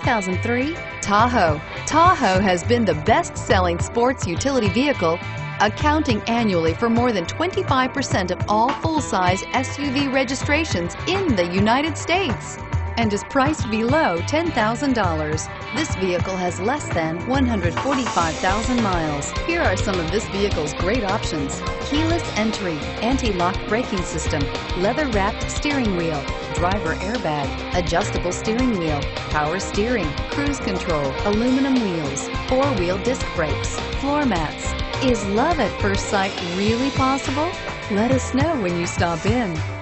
2003 Tahoe. Tahoe has been the best-selling sports utility vehicle, accounting annually for more than 25% of all full-size SUV registrations in the United States and is priced below $10,000. This vehicle has less than 145,000 miles. Here are some of this vehicle's great options. Keyless entry, anti-lock braking system, leather-wrapped steering wheel, driver airbag, adjustable steering wheel, power steering, cruise control, aluminum wheels, four-wheel disc brakes, floor mats. Is love at first sight really possible? Let us know when you stop in.